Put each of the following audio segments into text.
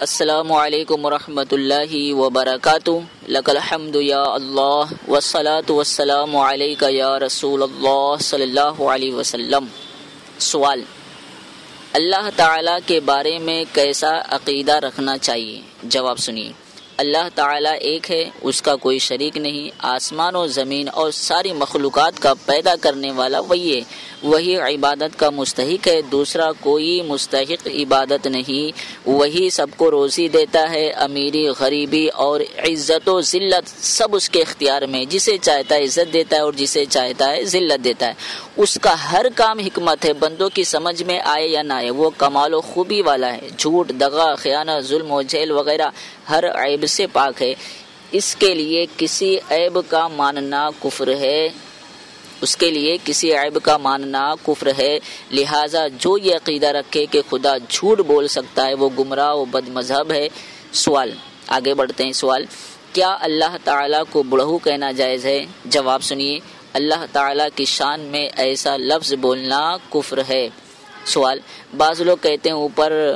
السلام علیکم ورحمۃ اللہ وبرکاتہ۔ لک الحمد یا اللہ وسلاۃ والسلام علیک یا رسول اللہ صلی اللہ علیہ وسلم۔ سوال اللہ تعالیٰ کے بارے میں کیسا عقیدہ رکھنا چاہیے؟ جواب سنیے۔ اللہ تعالیٰ ایک ہے، اس کا کوئی شریک نہیں۔ آسمان و زمین اور ساری مخلوقات کا پیدا کرنے والا وہی ہے۔ وہی عبادت کا مستحق ہے، دوسرا کوئی مستحق عبادت نہیں۔ وہی سب کو روزی دیتا ہے، امیری، غریبی اور عزت و ذلت سب اس کے اختیار میں۔ جسے چاہتا ہے عزت دیتا ہے اور جسے چاہتا ہے ذلت دیتا ہے۔ اس کا ہر کام حکمت ہے، بندوں کی سمجھ میں آئے یا نہ آئے۔ وہ کمال و خوبی والا ہے۔ جھوٹ، دغا خیانہ ظلم و جھیل وغیرہ، ہر عیب سے پاک ہے۔ اس کے لیے کسی عیب کا ماننا کفر ہے۔ اس کے لیے کسی عیب کا ماننا کفر ہے۔ لہٰذا جو یہ عقیدہ رکھے کہ خدا جھوٹ بول سکتا ہے، وہ گمراہ و بد مذہب ہے۔ سوال، آگے بڑھتے ہیں سوال، کیا اللہ تعالیٰ کو بڑھو کہنا جائز ہے؟ جواب سنیے، اللہ تعالیٰ کی شان میں ایسا لفظ بولنا کفر ہے۔ سوال، بعض لوگ کہتے ہیں اوپر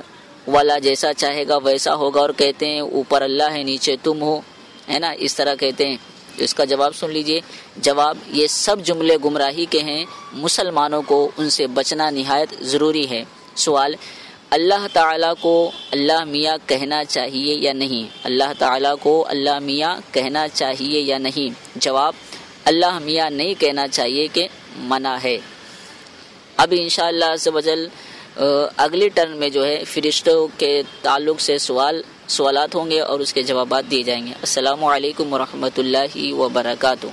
والا جیسا چاہے گا ویسا ہوگا اور کہتے ہیں اوپر اللہ ہے، نیچے تم ہو۔ ہے نا؟ اس طرح کہتے ہیں۔ تو اس کا جواب سن لیجیے۔ جواب، یہ سب جملے گمراہی کے ہیں۔ مسلمانوں کو ان سے بچنا نہایت ضروری ہے۔ سوال، اللہ تعالیٰ کو اللہ میاں کہنا چاہیے یا نہیں؟ اللہ تعالیٰ کو اللہ میاں کہنا چاہیے یا نہیں؟ جواب، اللہ میاں نہیں کہنا چاہیے کہ منع ہے۔ اب انشاءاللہ سے وجل اگلی ٹرن میں جو ہے فرشتوں کے تعلق سے سوال، سوالات ہوں گے اور اس کے جوابات دیے جائیں گے۔ السلام علیکم ورحمۃ اللہ وبرکاتہ۔